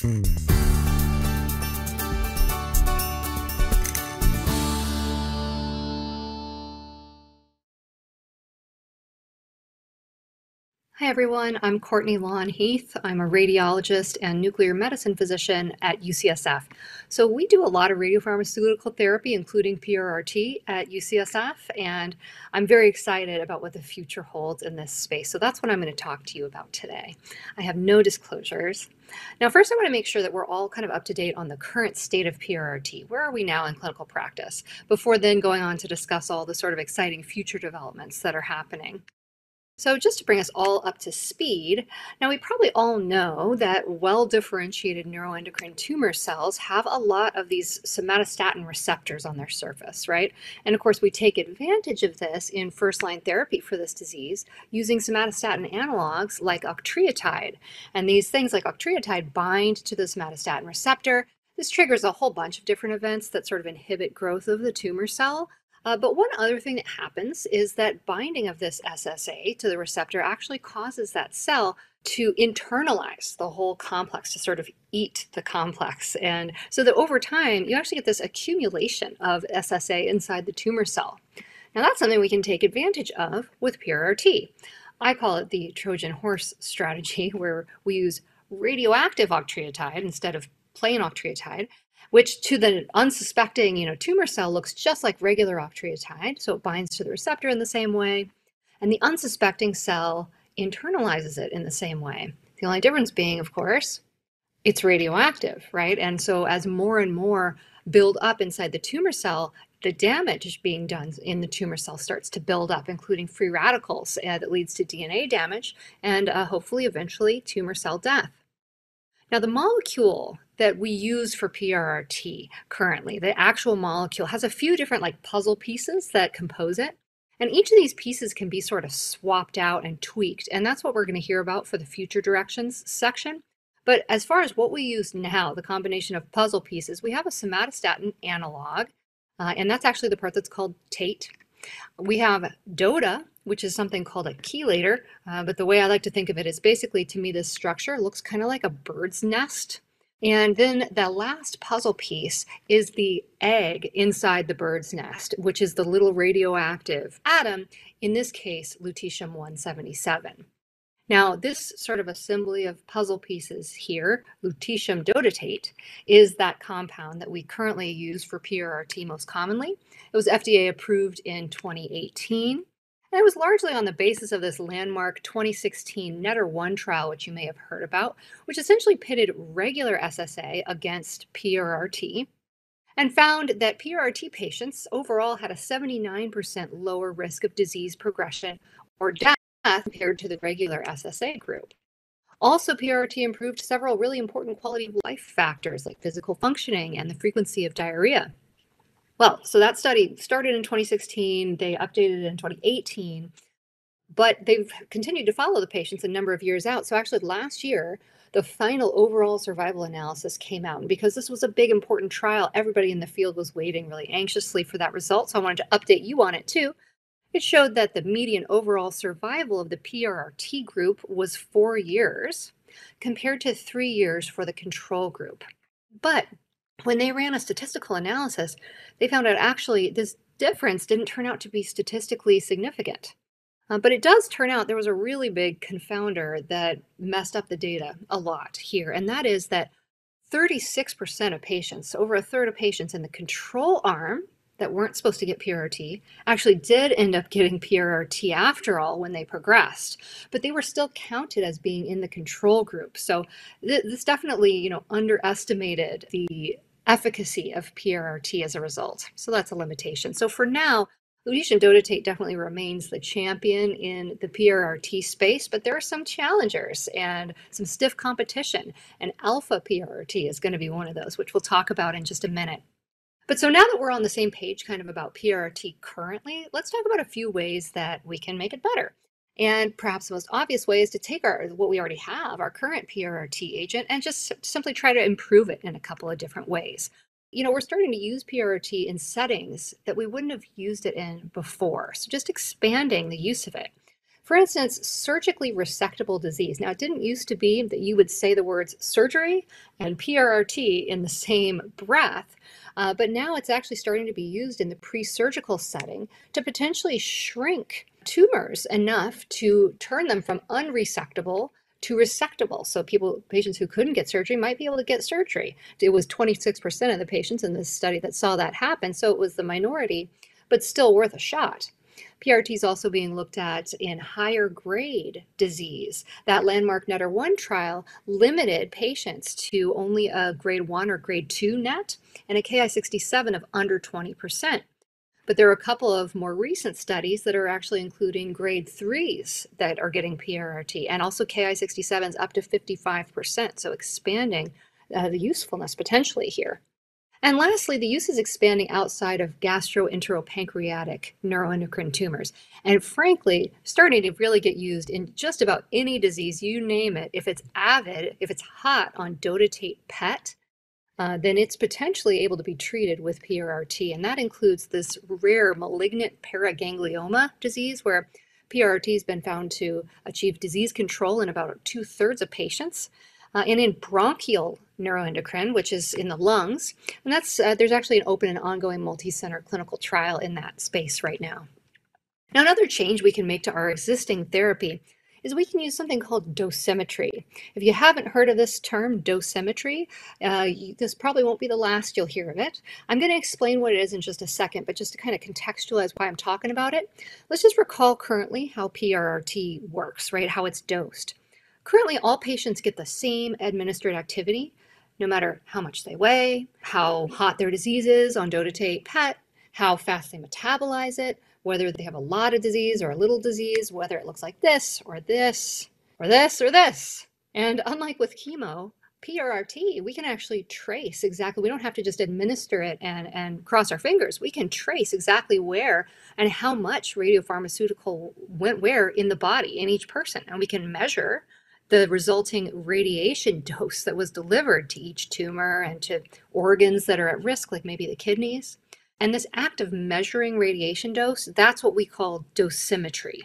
Mm. Hi, everyone. I'm Courtney Lawhn Heath. I'm a radiologist and nuclear medicine physician at UCSF. So, we do a lot of radiopharmaceutical therapy, including PRRT, at UCSF, and I'm very excited about what the future holds in this space. So, that's what I'm going to talk to you about today. I have no disclosures. Now, first, I want to make sure that we're all kind of up to date on the current state of PRRT. Where are we now in clinical practice? Before then going on to discuss all the sort of exciting future developments that are happening. So just to bring us all up to speed, now we probably all know that well-differentiated neuroendocrine tumor cells have a lot of these somatostatin receptors on their surface, right? And of course, we take advantage of this in first-line therapy for this disease using somatostatin analogs like octreotide. And these things like octreotide bind to the somatostatin receptor. This triggers a whole bunch of different events that sort of inhibit growth of the tumor cell, uh, but one other thing that happens is that binding of this SSA to the receptor actually causes that cell to internalize the whole complex, to sort of eat the complex. And so that over time, you actually get this accumulation of SSA inside the tumor cell. Now, that's something we can take advantage of with PRRT. I call it the Trojan horse strategy, where we use radioactive octreotide instead of plain octreotide which to the unsuspecting, you know, tumor cell looks just like regular octreotide, so it binds to the receptor in the same way, and the unsuspecting cell internalizes it in the same way. The only difference being, of course, it's radioactive, right? And so as more and more build up inside the tumor cell, the damage being done in the tumor cell starts to build up, including free radicals uh, that leads to DNA damage and uh, hopefully eventually tumor cell death. Now, the molecule that we use for PRRT currently, the actual molecule, has a few different like puzzle pieces that compose it. And each of these pieces can be sort of swapped out and tweaked. And that's what we're going to hear about for the future directions section. But as far as what we use now, the combination of puzzle pieces, we have a somatostatin analog, uh, and that's actually the part that's called TATE. We have DOTA, which is something called a chelator. Uh, but the way I like to think of it is basically to me, this structure looks kind of like a bird's nest. And then the last puzzle piece is the egg inside the bird's nest, which is the little radioactive atom, in this case, lutetium 177. Now, this sort of assembly of puzzle pieces here, lutetium dotatate, is that compound that we currently use for PRRT most commonly. It was FDA approved in 2018. And it was largely on the basis of this landmark 2016 NETTER-1 trial, which you may have heard about, which essentially pitted regular SSA against PRRT and found that PRRT patients overall had a 79% lower risk of disease progression or death compared to the regular SSA group. Also, PRRT improved several really important quality of life factors like physical functioning and the frequency of diarrhea. Well, so that study started in 2016, they updated it in 2018, but they've continued to follow the patients a number of years out. So actually last year, the final overall survival analysis came out. And because this was a big important trial, everybody in the field was waiting really anxiously for that result. So I wanted to update you on it too. It showed that the median overall survival of the PRRT group was four years compared to three years for the control group. But when they ran a statistical analysis, they found out actually this difference didn't turn out to be statistically significant. Uh, but it does turn out there was a really big confounder that messed up the data a lot here, and that is that 36% of patients, over a third of patients in the control arm that weren't supposed to get PRRT actually did end up getting PRRT after all when they progressed, but they were still counted as being in the control group. So th- this definitely, you know, underestimated the efficacy of PRRT as a result. So that's a limitation. So for now, lutetium dotatate definitely remains the champion in the PRRT space, but there are some challengers and some stiff competition. And alpha PRRT is going to be one of those, which we'll talk about in just a minute. But so now that we're on the same page kind of about PRRT currently, let's talk about a few ways that we can make it better. And perhaps the most obvious way is to take our what we already have, our current PRRT agent, and just simply try to improve it in a couple of different ways. You know, we're starting to use PRRT in settings that we wouldn't have used it in before. So just expanding the use of it. For instance, surgically resectable disease. Now, it didn't used to be that you would say the words surgery and PRRT in the same breath, uh, but now it's actually starting to be used in the pre surgical setting to potentially shrink tumors enough to turn them from unresectable to resectable. So people, patients who couldn't get surgery might be able to get surgery. It was 26% of the patients in this study that saw that happen. So it was the minority, but still worth a shot. PRT is also being looked at in higher grade disease. That landmark Netter 1 trial limited patients to only a grade 1 or grade 2 net and a Ki67 of under 20%. But there are a couple of more recent studies that are actually including grade 3s that are getting PRRT and also Ki67s up to 55%, so expanding uh, the usefulness potentially here. And lastly, the use is expanding outside of gastroenteropancreatic neuroendocrine tumors. And frankly, starting to really get used in just about any disease, you name it. If it's avid, if it's hot on dotatate PET, uh, then it's potentially able to be treated with PRRT. And that includes this rare malignant paraganglioma disease where PRRT has been found to achieve disease control in about two thirds of patients uh, and in bronchial neuroendocrine, which is in the lungs. And that's uh, there's actually an open and ongoing multi-center clinical trial in that space right now. Now, another change we can make to our existing therapy is we can use something called dosimetry. If you haven't heard of this term, dosimetry, uh, you, this probably won't be the last you'll hear of it. I'm going to explain what it is in just a second, but just to kind of contextualize why I'm talking about it, let's just recall currently how PRRT works, right? How it's dosed. Currently, all patients get the same administered activity, no matter how much they weigh, how hot their disease is on dotatate PET, how fast they metabolize it, whether they have a lot of disease or a little disease, whether it looks like this or this or this or this. And unlike with chemo, PRRT, we can actually trace exactly, we don't have to just administer it and, and cross our fingers. We can trace exactly where and how much radiopharmaceutical went where in the body in each person. And we can measure the resulting radiation dose that was delivered to each tumor and to organs that are at risk, like maybe the kidneys. And this act of measuring radiation dose, that's what we call dosimetry.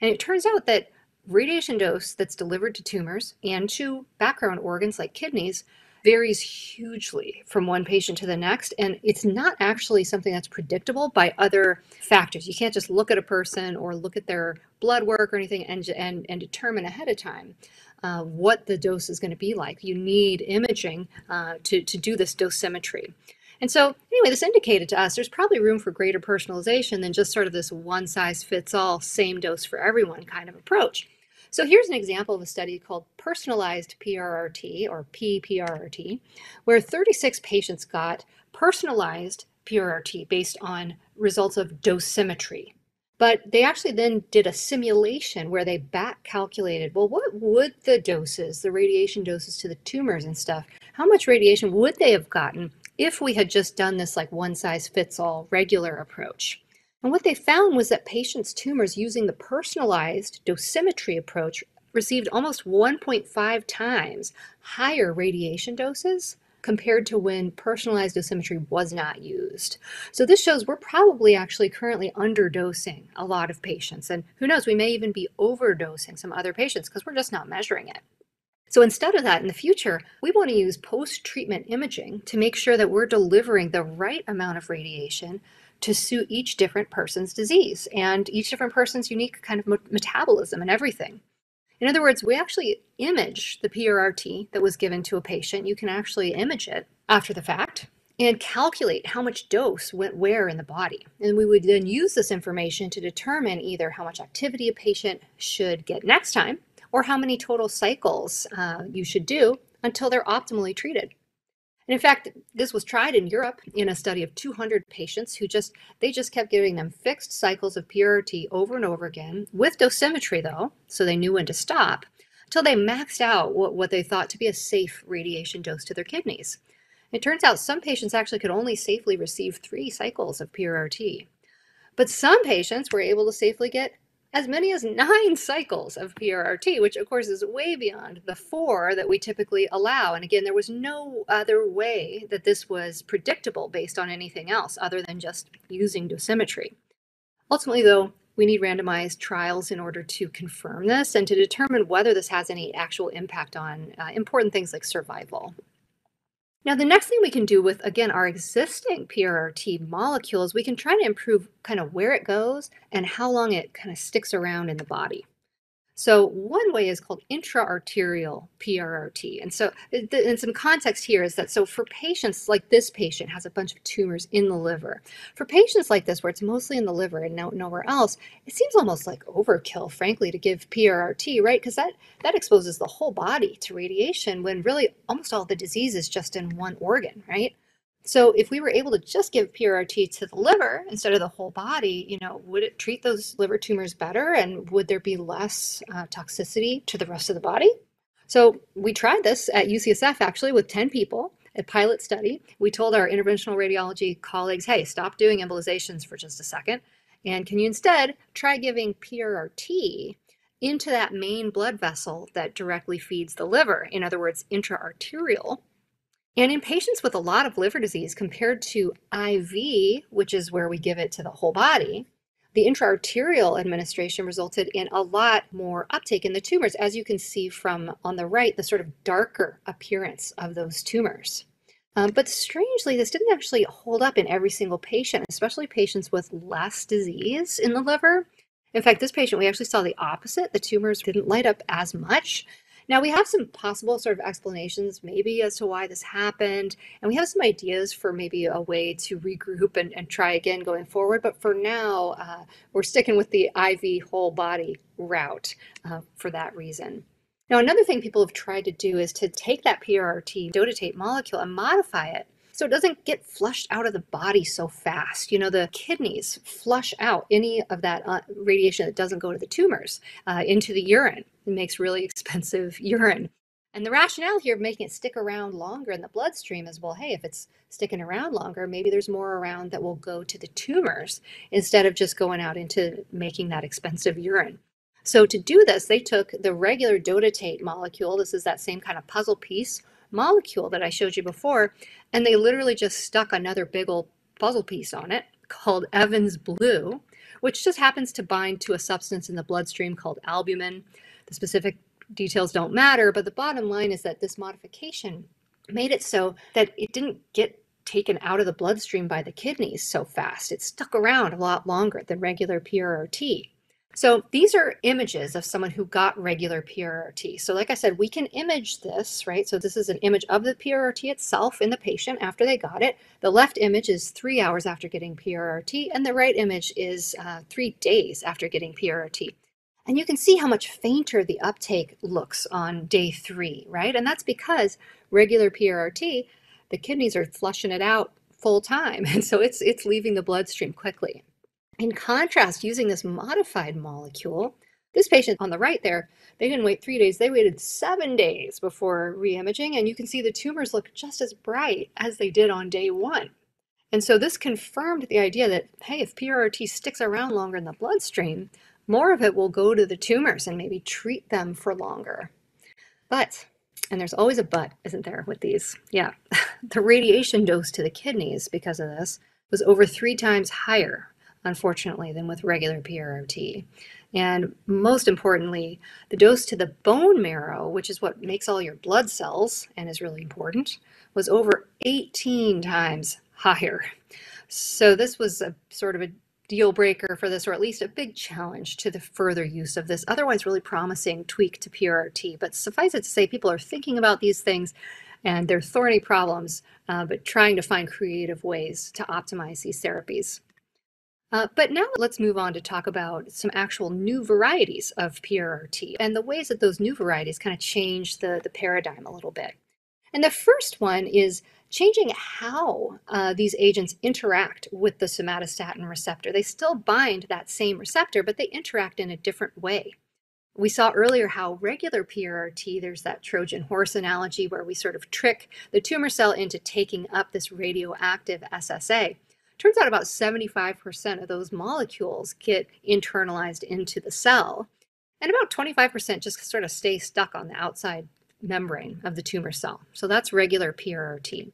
And it turns out that radiation dose that's delivered to tumors and to background organs like kidneys varies hugely from one patient to the next. And it's not actually something that's predictable by other factors. You can't just look at a person or look at their blood work or anything and, and, and determine ahead of time uh, what the dose is going to be like. You need imaging uh, to, to do this dosimetry. And so, anyway, this indicated to us there's probably room for greater personalization than just sort of this one size fits all, same dose for everyone kind of approach. So here's an example of a study called Personalized PRRT, or PPRRT, where 36 patients got personalized PRRT based on results of dosimetry. But they actually then did a simulation where they back calculated, well, what would the doses, the radiation doses to the tumors and stuff, how much radiation would they have gotten if we had just done this like one size fits all regular approach? And what they found was that patients' tumors using the personalized dosimetry approach received almost 1.5 times higher radiation doses compared to when personalized dosimetry was not used. So this shows we're probably actually currently underdosing a lot of patients. And who knows, we may even be overdosing some other patients because we're just not measuring it. So instead of that, in the future, we want to use post treatment imaging to make sure that we're delivering the right amount of radiation to suit each different person's disease and each different person's unique kind of metabolism and everything. In other words, we actually image the PRRT that was given to a patient. You can actually image it after the fact and calculate how much dose went where in the body. And we would then use this information to determine either how much activity a patient should get next time or how many total cycles uh, you should do until they're optimally treated. And in fact, this was tried in Europe in a study of 200 patients who just, they just kept giving them fixed cycles of PRT over and over again with dosimetry though, so they knew when to stop, until they maxed out what, what they thought to be a safe radiation dose to their kidneys. It turns out some patients actually could only safely receive three cycles of PRRT. But some patients were able to safely get as many as nine cycles of PRRT, which of course is way beyond the four that we typically allow. And again, there was no other way that this was predictable based on anything else other than just using dosimetry. Ultimately, though, We need randomized trials in order to confirm this and to determine whether this has any actual impact on uh, important things like survival. Now, the next thing we can do with, again, our existing PRRT molecules, we can try to improve kind of where it goes and how long it kind of sticks around in the body. So one way is called intra-arterial PRRT. And so uh, in some context here is that so for patients like this patient has a bunch of tumors in the liver. For patients like this where it's mostly in the liver and no, nowhere else, it seems almost like overkill, frankly, to give PRRT, right? Because that, that exposes the whole body to radiation when really almost all the disease is just in one organ, right? So if we were able to just give PRRT to the liver instead of the whole body, you know, would it treat those liver tumors better and would there be less uh, toxicity to the rest of the body? So we tried this at UCSF actually with 10 people, a pilot study. We told our interventional radiology colleagues, hey, stop doing embolizations for just a second. And can you instead try giving PRRT into that main blood vessel that directly feeds the liver? In other words, intraarterial and in patients with a lot of liver disease compared to IV, which is where we give it to the whole body, the intraarterial administration resulted in a lot more uptake in the tumors, as you can see from on the right, the sort of darker appearance of those tumors. Um, but strangely, this didn't actually hold up in every single patient, especially patients with less disease in the liver. In fact, this patient, we actually saw the opposite. The tumors didn't light up as much. Now, we have some possible sort of explanations maybe as to why this happened, and we have some ideas for maybe a way to regroup and, and try again going forward. But for now, uh, we're sticking with the IV whole body route uh, for that reason. Now, another thing people have tried to do is to take that PRRT dotatate molecule and modify it so it doesn't get flushed out of the body so fast. You know, the kidneys flush out any of that uh, radiation that doesn't go to the tumors uh, into the urine. It makes really expensive urine. And the rationale here of making it stick around longer in the bloodstream is well, hey, if it's sticking around longer, maybe there's more around that will go to the tumors instead of just going out into making that expensive urine. So to do this, they took the regular dotatate molecule, this is that same kind of puzzle piece molecule that I showed you before, and they literally just stuck another big old puzzle piece on it called Evans Blue, which just happens to bind to a substance in the bloodstream called albumin. The specific details don't matter, but the bottom line is that this modification made it so that it didn't get taken out of the bloodstream by the kidneys so fast. It stuck around a lot longer than regular PRRT. So these are images of someone who got regular PRRT. So like I said, we can image this, right? So this is an image of the PRRT itself in the patient after they got it. The left image is three hours after getting PRRT, and the right image is uh, three days after getting PRRT. And you can see how much fainter the uptake looks on day three, right? And that's because regular PRRT, the kidneys are flushing it out full time. And so it's, it's leaving the bloodstream quickly. In contrast, using this modified molecule, this patient on the right there, they didn't wait three days, they waited seven days before reimaging, and you can see the tumors look just as bright as they did on day one. And so this confirmed the idea that, hey, if PRRT sticks around longer in the bloodstream, more of it will go to the tumors and maybe treat them for longer. But, and there's always a but, isn't there, with these? Yeah, the radiation dose to the kidneys because of this was over three times higher unfortunately, than with regular PRRT. And most importantly, the dose to the bone marrow, which is what makes all your blood cells and is really important, was over 18 times higher. So this was a sort of a deal breaker for this, or at least a big challenge to the further use of this otherwise really promising tweak to PRRT. But suffice it to say, people are thinking about these things and they're thorny problems, uh, but trying to find creative ways to optimize these therapies. Uh, but now let's move on to talk about some actual new varieties of PRRT and the ways that those new varieties kind of change the, the paradigm a little bit. And the first one is changing how uh, these agents interact with the somatostatin receptor. They still bind that same receptor, but they interact in a different way. We saw earlier how regular PRRT, there's that Trojan horse analogy where we sort of trick the tumor cell into taking up this radioactive SSA. Turns out about 75% of those molecules get internalized into the cell, and about 25% just sort of stay stuck on the outside membrane of the tumor cell. So that's regular PRRT.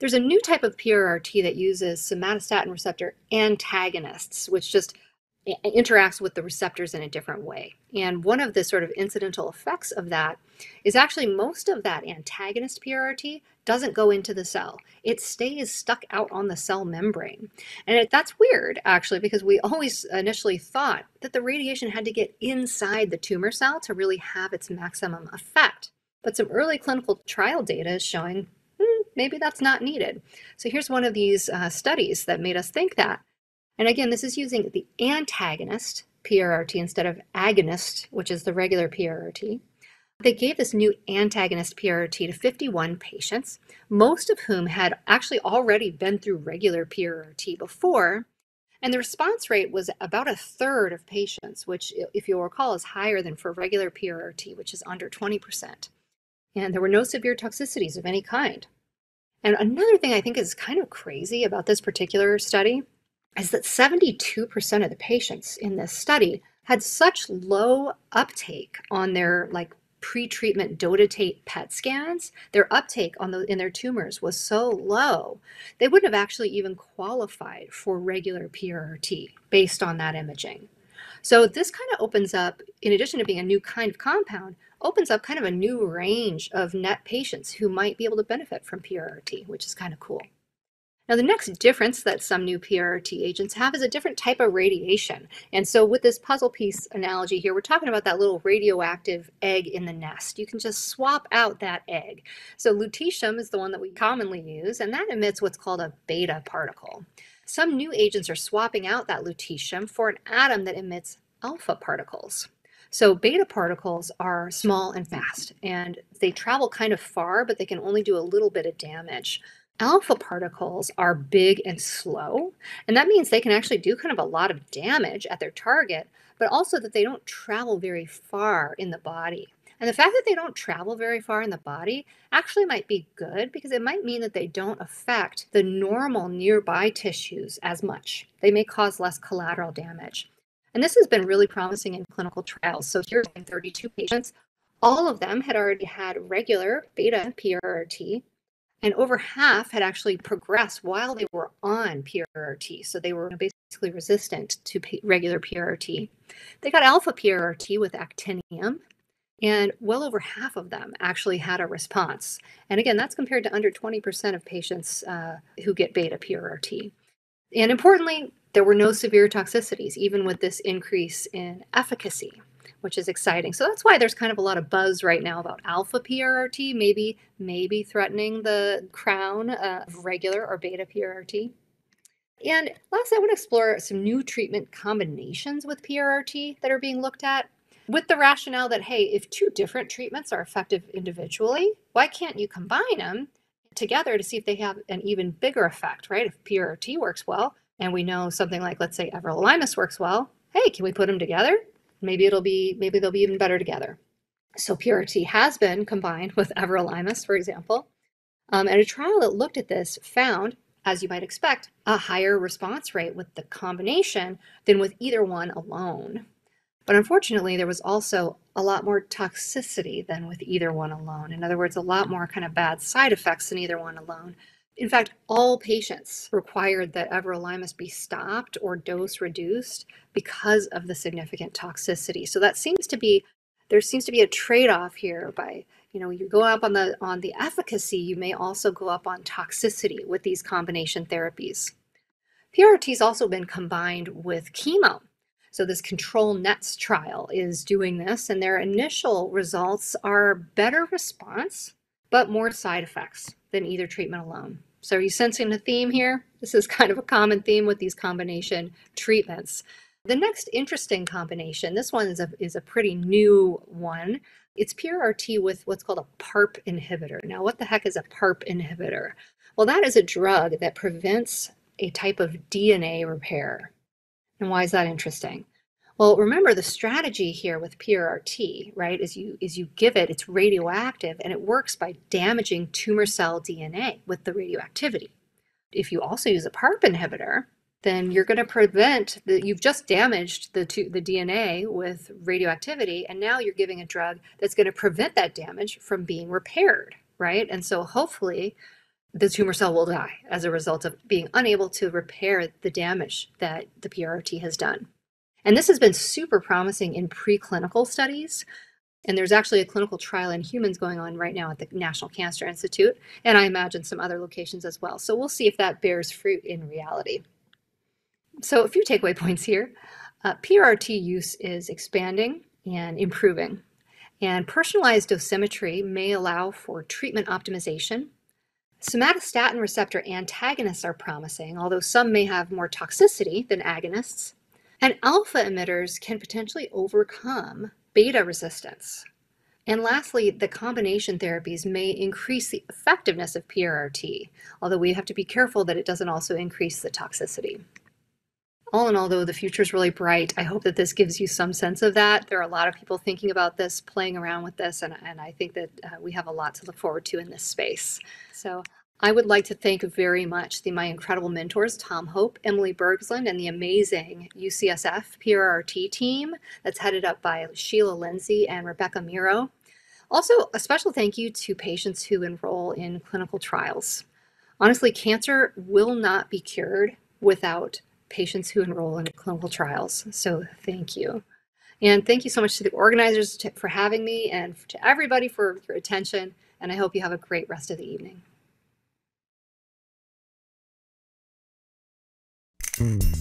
There's a new type of PRRT that uses somatostatin receptor antagonists, which just interacts with the receptors in a different way. And one of the sort of incidental effects of that is actually most of that antagonist PRRT doesn't go into the cell. It stays stuck out on the cell membrane. And it, that's weird, actually, because we always initially thought that the radiation had to get inside the tumor cell to really have its maximum effect. But some early clinical trial data is showing hmm, maybe that's not needed. So here's one of these uh, studies that made us think that. And again, this is using the antagonist PRRT instead of agonist, which is the regular PRRT. They gave this new antagonist PRRT to 51 patients, most of whom had actually already been through regular PRRT before. And the response rate was about a third of patients, which, if you'll recall, is higher than for regular PRRT, which is under 20%. And there were no severe toxicities of any kind. And another thing I think is kind of crazy about this particular study is that 72% of the patients in this study had such low uptake on their like pre-treatment dotatate PET scans, their uptake on the in their tumors was so low, they wouldn't have actually even qualified for regular PRRT based on that imaging. So this kind of opens up, in addition to being a new kind of compound, opens up kind of a new range of NET patients who might be able to benefit from PRRT, which is kind of cool. Now, the next difference that some new PRRT agents have is a different type of radiation. And so with this puzzle piece analogy here, we're talking about that little radioactive egg in the nest. You can just swap out that egg. So lutetium is the one that we commonly use, and that emits what's called a beta particle. Some new agents are swapping out that lutetium for an atom that emits alpha particles. So beta particles are small and fast, and they travel kind of far, but they can only do a little bit of damage. Alpha particles are big and slow, and that means they can actually do kind of a lot of damage at their target, but also that they don't travel very far in the body. And the fact that they don't travel very far in the body actually might be good because it might mean that they don't affect the normal nearby tissues as much. They may cause less collateral damage. And this has been really promising in clinical trials. So here's 32 patients. All of them had already had regular beta PRRT, and over half had actually progressed while they were on PRRT. So they were basically resistant to regular PRRT. They got alpha PRRT with actinium, and well over half of them actually had a response. And again, that's compared to under 20% of patients uh, who get beta PRRT. And importantly, there were no severe toxicities, even with this increase in efficacy which is exciting. So that's why there's kind of a lot of buzz right now about alpha PRRT, maybe maybe threatening the crown uh, of regular or beta PRRT. And last, I want to explore some new treatment combinations with PRRT that are being looked at with the rationale that, hey, if two different treatments are effective individually, why can't you combine them together to see if they have an even bigger effect, right? If PRRT works well, and we know something like, let's say, everolimus works well, hey, can we put them together? Maybe it'll be, maybe they'll be even better together. So PRRT has been combined with everolimus, for example. Um, and a trial that looked at this found, as you might expect, a higher response rate with the combination than with either one alone. But unfortunately, there was also a lot more toxicity than with either one alone. In other words, a lot more kind of bad side effects than either one alone. In fact, all patients required that everolimus be stopped or dose reduced because of the significant toxicity. So that seems to be there seems to be a trade-off here by you know you go up on the on the efficacy you may also go up on toxicity with these combination therapies. PRRT has also been combined with chemo. So this control nets trial is doing this and their initial results are better response but more side effects than either treatment alone so are you sensing a theme here? This is kind of a common theme with these combination treatments. The next interesting combination, this one is a, is a pretty new one. It's PRRT with what's called a PARP inhibitor. Now, what the heck is a PARP inhibitor? Well, that is a drug that prevents a type of DNA repair. And why is that interesting? Well, remember the strategy here with PRRT, right, is you is you give it, it's radioactive, and it works by damaging tumor cell DNA with the radioactivity. If you also use a PARP inhibitor, then you're going to prevent that you've just damaged the the DNA with radioactivity, and now you're giving a drug that's going to prevent that damage from being repaired, right? And so hopefully the tumor cell will die as a result of being unable to repair the damage that the PRRT has done. And this has been super promising in preclinical studies. And there's actually a clinical trial in humans going on right now at the National Cancer Institute, and I imagine some other locations as well. So we'll see if that bears fruit in reality. So a few takeaway points here. Uh, PRRT use is expanding and improving. And personalized dosimetry may allow for treatment optimization. Somatostatin receptor antagonists are promising, although some may have more toxicity than agonists. And alpha emitters can potentially overcome beta resistance. And lastly, the combination therapies may increase the effectiveness of PRRT, although we have to be careful that it doesn't also increase the toxicity all in all, though, the future is really bright. I hope that this gives you some sense of that. There are a lot of people thinking about this, playing around with this, and, and I think that uh, we have a lot to look forward to in this space. So I would like to thank very much the, my incredible mentors, Tom Hope, Emily Bergsland, and the amazing UCSF PRRT team that's headed up by Sheila Lindsay and Rebecca Miro. Also, a special thank you to patients who enroll in clinical trials. Honestly, cancer will not be cured without patients who enroll in clinical trials. So thank you. And thank you so much to the organizers for having me and to everybody for your attention. And I hope you have a great rest of the evening. Mm.